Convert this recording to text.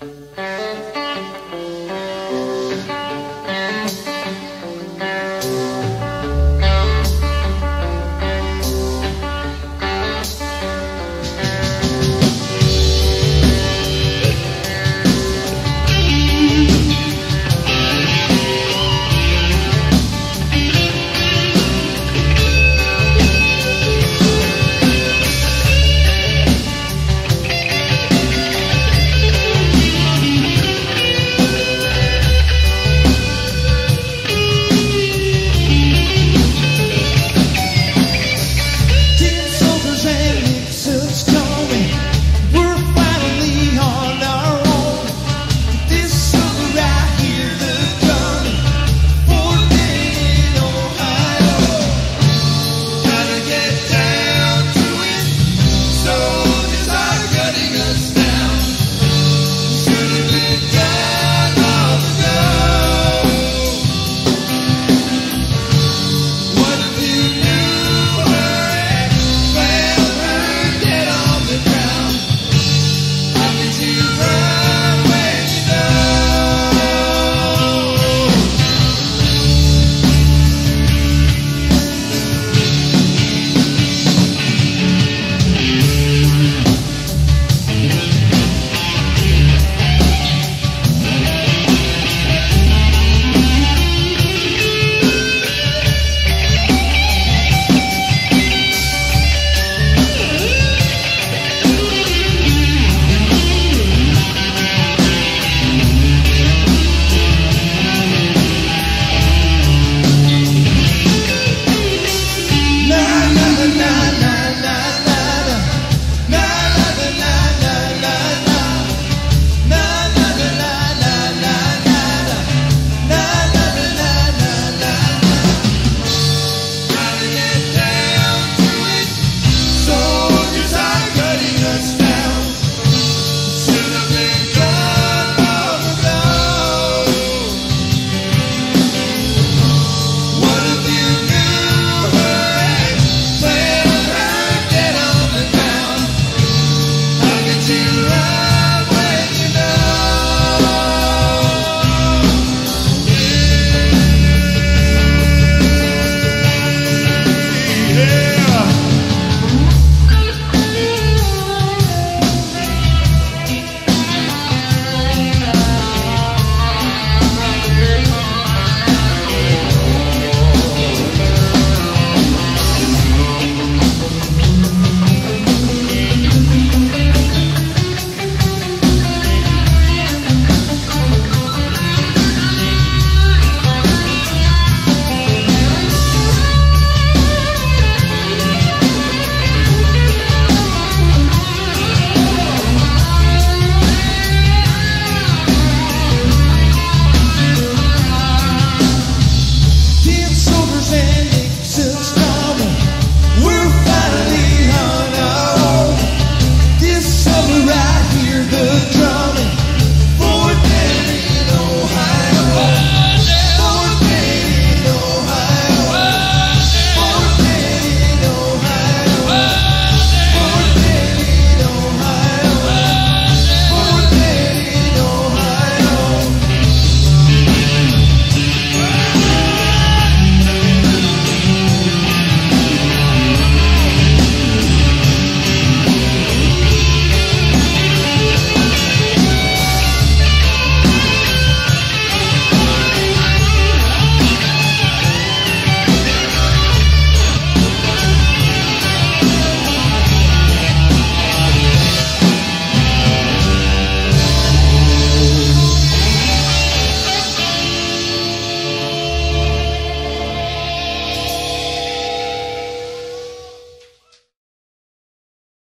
Bye.